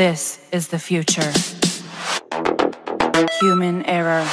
This is the future. Human error.